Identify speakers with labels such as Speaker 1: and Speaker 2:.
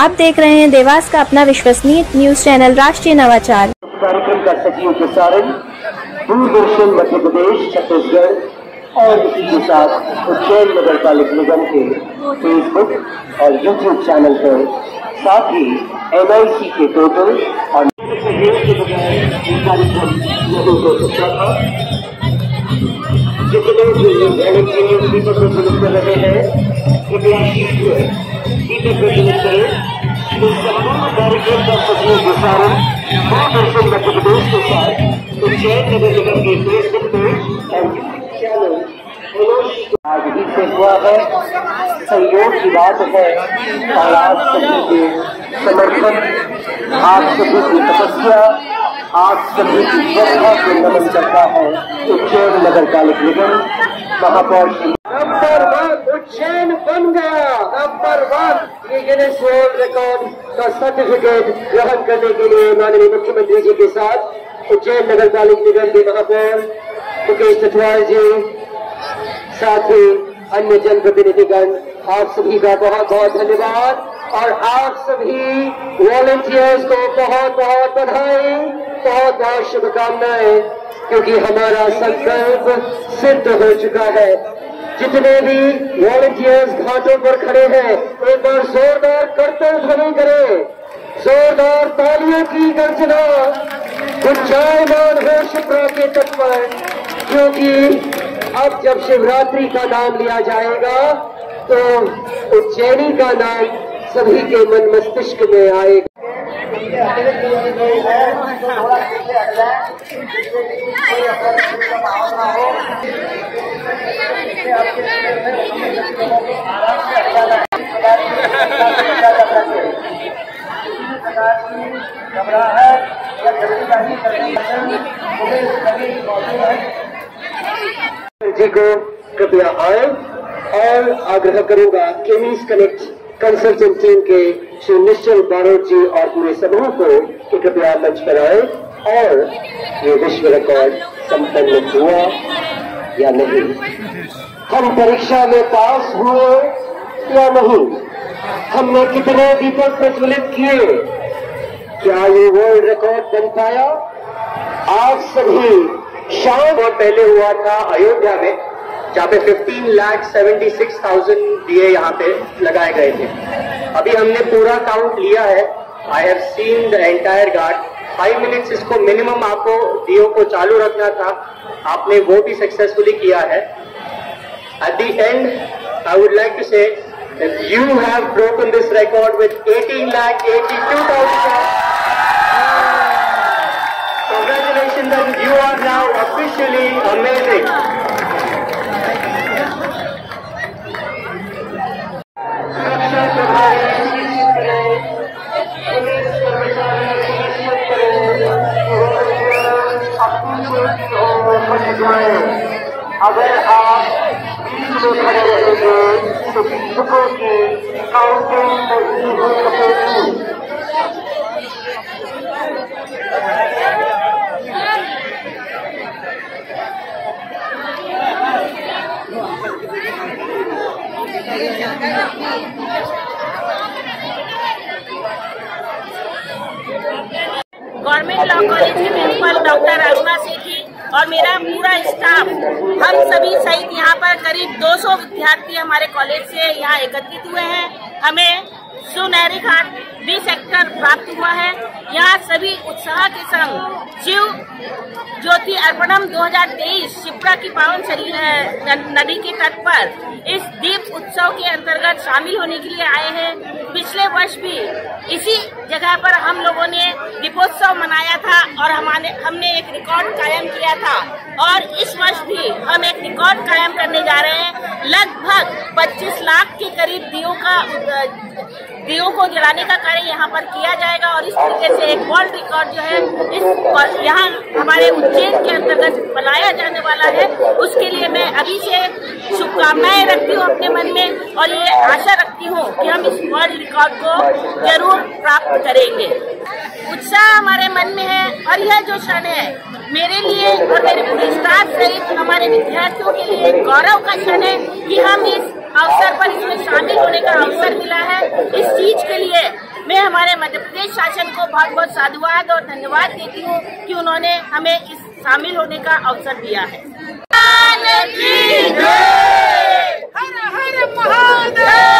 Speaker 1: आप देख रहे हैं देवास का अपना विश्वसनीय न्यूज़ चैनल, राष्ट्रीय नवाचार।
Speaker 2: कार्यक्रम का सजीव प्रसारण, दूरदर्शन मध्य प्रदेश छत्तीसगढ़ और इसी के साथ उज्जैन नगर पालिक निगम के फेसबुक और यूट्यूब चैनल पर, साथ ही के पोर्टल और के सकता था जितने भी कर रहे हैं कार्यक्रम का चैनल आज ही से है। सहयोग की बात है और आप सभी के समर्थन आप सभी की तपस्या आप सभी की श्रद्धा को नमन करता है। उज्जैन नगर पालिक निगम महापौर उज्जैन बन गया नंबर वन ये गिनेस वर्ल्ड रिकॉर्ड का सर्टिफिकेट ग्रहण करने के लिए माननीय मुख्यमंत्री जी के साथ, उज्जैन नगर पालिक निगम के महापौर, मुकेश तटवाल जी, साथ ही अन्य जनप्रतिनिधिगण, आप सभी का बहुत बहुत धन्यवाद, और आप सभी वॉलेंटियर्स को बहुत बहुत बधाई, बहुत बहुत शुभकामनाएँ, क्योंकि हमारा संकल्प सिद्ध हो चुका है। जितने भी वॉलेंटियर्स घाटों पर खड़े हैं, एक बार जोरदार करतल ध्वनि करें। जोरदार तालियों की गर्जना। गुंजायमान हो शिप्रा के तट पर, क्योंकि अब जब शिवरात्रि का नाम लिया जाएगा तो उज्जैनी का नाम सभी के मन मस्तिष्क में आएगा। जी को कृपया आए और आग्रह करूँगा केमीज कनेक्ट कंसल्टेंट टीम के श्री निश्चल बारोट जी और पूरे समूह को कृपया मंच पर आए और ये विश्व रिकॉर्ड संपन्न हुआ। या नहीं? हम परीक्षा में पास हुए या नहीं? हमने कितने दीपक प्रज्वलित किए? क्या ये वर्ल्ड रिकॉर्ड बन पाया? आप सभी शाम और पहले हुआ था अयोध्या में, जहाँ पे 15 लाख सेवेंटी सिक्स थाउज़ेंड दिए यहाँ पे लगाए गए थे। अभी हमने पूरा काउंट लिया है। I have seen the entire guard five minutes इसको मिनिमम आपको डीओ को चालू रखना था। आपने वो भी सक्सेसफुली किया है। At the end I would like to say you have broken this record with eighteen lakh eighty two thousand congratulation you are now officially amazing हो बच अगर आप बीच में खड़े रहेंगे तो दीपकों की काउंटिंग नहीं हो सकेगी
Speaker 3: गवर्नमेंट लॉ कॉलेज की प्रिंसिपल डॉक्टर अरुणा सेठी और मेरा पूरा स्टाफ हम सभी सहित यहाँ पर करीब 200 विद्यार्थी हमारे कॉलेज से यहाँ एकत्रित हुए हैं। हमें सुनहरी घाट बी सेक्टर प्राप्त हुआ है। यहाँ सभी उत्साह के संग शिव ज्योति अर्पणम 2023 शिप्रा की पावन शरीर नदी के तट पर इस दीप उत्सव के अंतर्गत शामिल होने के लिए आए हैं। पिछले वर्ष भी इसी जगह पर हम लोगों ने दीपोत्सव मनाया था और हमारे, हमने एक रिकॉर्ड कायम किया था। और इस वर्ष भी हम एक रिकॉर्ड कायम करने जा रहे हैं। लगभग 25 लाख के करीब दियो का दियो को जलाने का कार्य यहाँ पर किया जाएगा और इस तरीके से एक वर्ल्ड रिकॉर्ड जो है इस यहाँ हमारे उज्जैन के अंतर्गत बनाया जाने वाला है। उसके लिए मैं अभी से शुभकामनाएँ रखती हूँ अपने मन में और ये आशा रखती हूँ कि हम इस वर्ल्ड रिकॉर्ड को ज़रूर प्राप्त करेंगे। उत्साह हमारे मन में है और यह जो क्षण है, मेरे लिए और मेरे पूरे स्टाफ सहित हमारे विद्यार्थियों के लिए गौरव का क्षण है कि हम इस अवसर पर इसमें शामिल होने का अवसर मिला है। इस चीज़ के लिए मैं हमारे मध्य प्रदेश शासन को बहुत बहुत साधुवाद और धन्यवाद देती हूँ कि उन्होंने हमें इस शामिल होने का अवसर दिया है। हर हर महादेव।